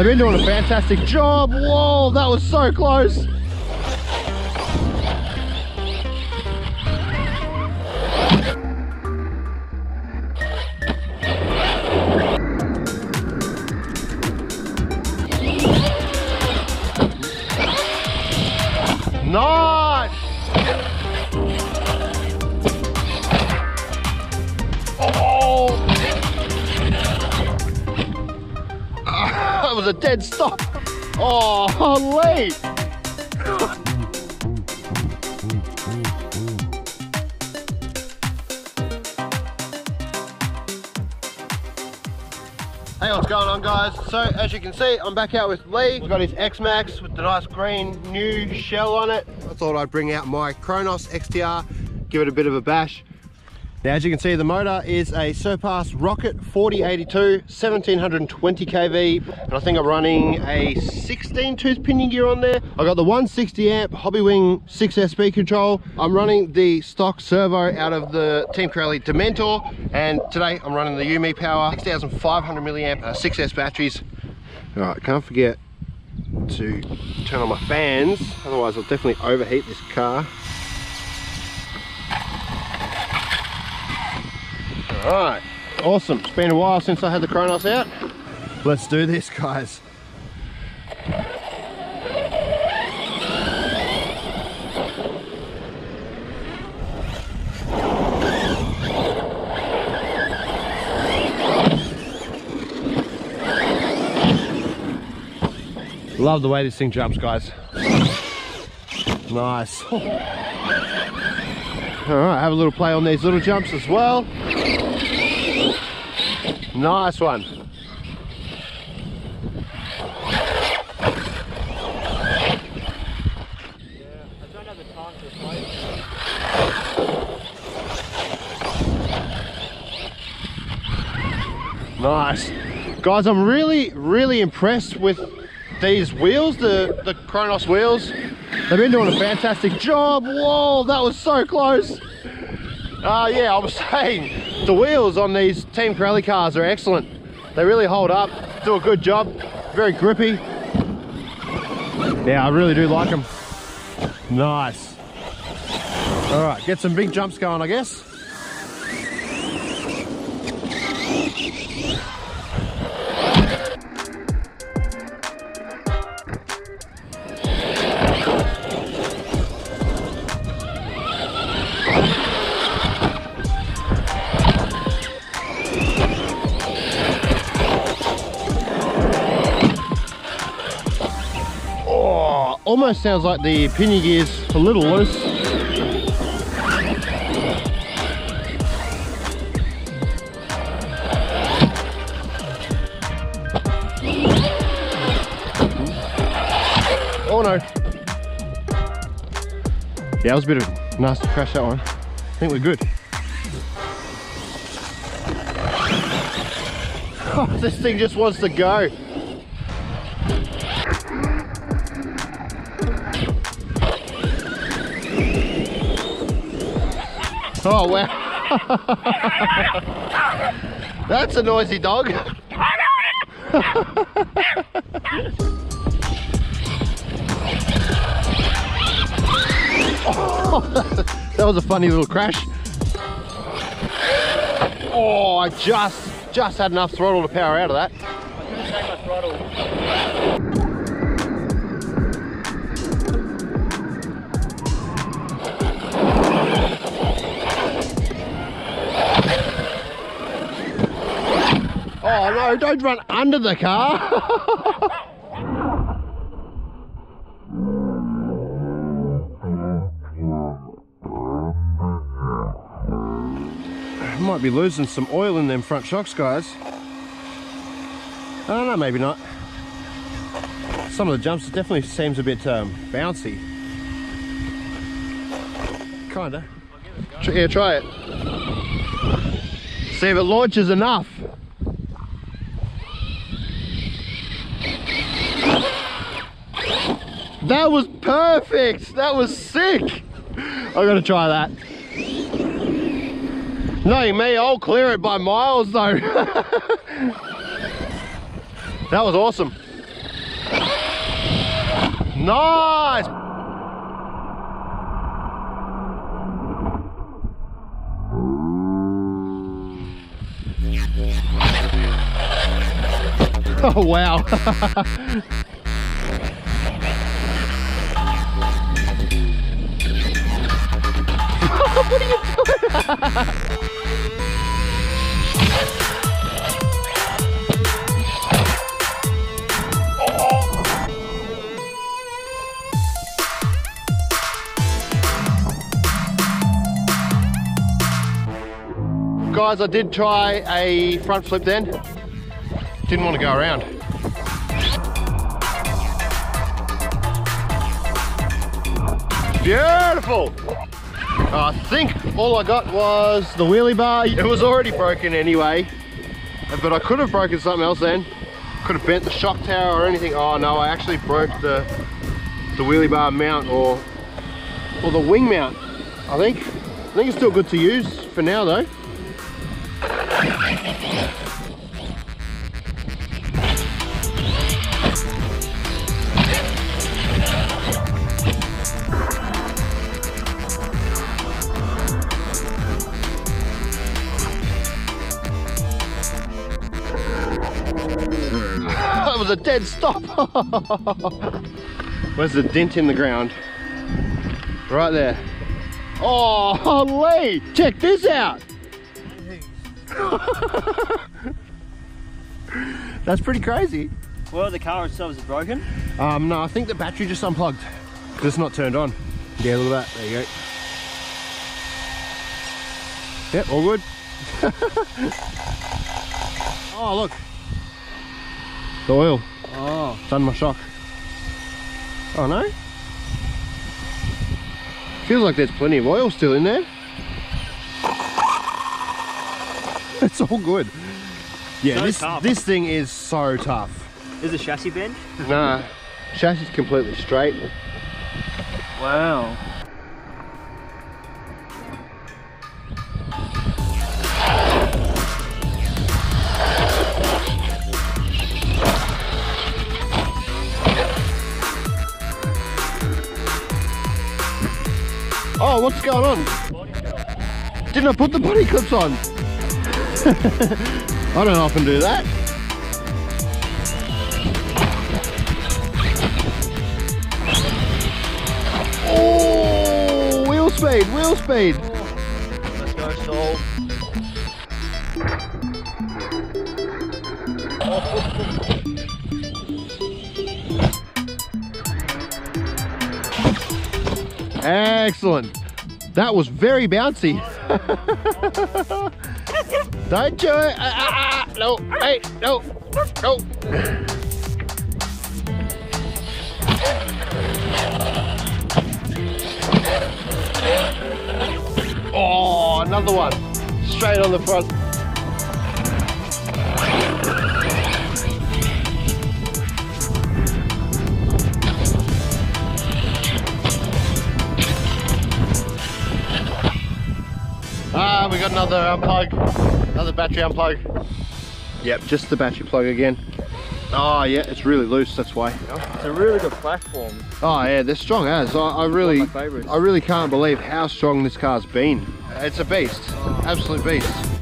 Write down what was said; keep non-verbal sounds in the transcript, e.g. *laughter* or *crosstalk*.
They've been doing a fantastic job. Whoa, that was so close. Was a dead stop. Oh, *laughs* late. Hey, what's going on guys? So, as you can see, I'm back out with Lee. We've got his X-Maxx with the nice green new shell on it. I thought I'd bring out my Kronos XTR, give it a bit of a bash. Now, as you can see, the motor is a Surpass Rocket 4082, 1720 kV, and I think I'm running a 16 tooth pinion gear on there. I've got the 160 amp Hobbywing 6SP control. I'm running the stock servo out of the Team Corally Dementor, and today I'm running the Umi Power 6500 milliamp uh, 6S batteries. All right, can't forget to turn on my fans, otherwise I'll definitely overheat this car. All right, awesome. It's been a while since I had the Kronos out. Let's do this, guys. Love the way this thing jumps, guys. Nice. *laughs* All right, have a little play on these little jumps as well. Nice one. Nice. Guys, I'm really, really impressed with these wheels, the, the Kronos wheels. They've been doing a fantastic job. Whoa, that was so close. Uh, yeah, I was *laughs* saying, the wheels on these Team Corally cars are excellent. They really hold up, do a good job, very grippy. Yeah, I really do like them. Nice. All right, get some big jumps going, I guess. Almost sounds like the pinion gear's a little loose. Oh no. Yeah, it was a bit of a nasty crash that one. I think we're good. Oh, *laughs* this thing just wants to go. Oh wow. That's a noisy dog. *laughs* that was a funny little crash. Oh, I just just had enough throttle to power out of that. Oh no, don't run under the car. *laughs* Might be losing some oil in them front shocks, guys. I don't know, maybe not. Some of the jumps definitely seems a bit um, bouncy. Kinda. Yeah, try it. See if it launches enough. That was perfect. That was sick. I'm gonna try that. Knowing me, I'll clear it by miles though. *laughs* that was awesome. Nice! *laughs* Oh wow. *laughs* what are you? Guys, I did try a front flip then. Didn't want to go around. Beautiful! Uh, I think all I got was the wheelie bar. It was already broken anyway, but I could have broken something else then. Could have bent the shock tower or anything. Oh no, I actually broke the the wheelie bar mount or or the wing mount, I think. I think it's still good to use for now though. A dead stop. *laughs* Where's the dent in the ground? Right there. Oh, Lee, check this out. *laughs* That's pretty crazy. Well, the car itself is broken. Um, no, I think the battery just unplugged. It's not turned on. Yeah, look at that. There you go. Yep, all good. *laughs* oh, look. The oil. Oh. Done my shock. Oh, no? Feels like there's plenty of oil still in there. *laughs* It's all good. Yeah, So this, tough. this thing is so tough. Is the chassis bent? Nah, chassis is completely straight. Wow. Oh, what's going on? Didn't I put the body clips on? *laughs* I don't often do that. Oh, wheel speed, wheel speed. Let's go, Saul. Excellent. That was very bouncy. *laughs* Don't do it. Ah, ah, ah. No, hey, no, no. Oh, another one. Straight on the front. Ah, we got another um, unplug, another battery unplug. Yep, just the battery plug again. Oh yeah, it's really loose, that's why. It's a really good platform. Oh yeah, they're strong as. I, I really, One of my favourites. I really can't believe how strong this car's been. It's a beast, absolute beast.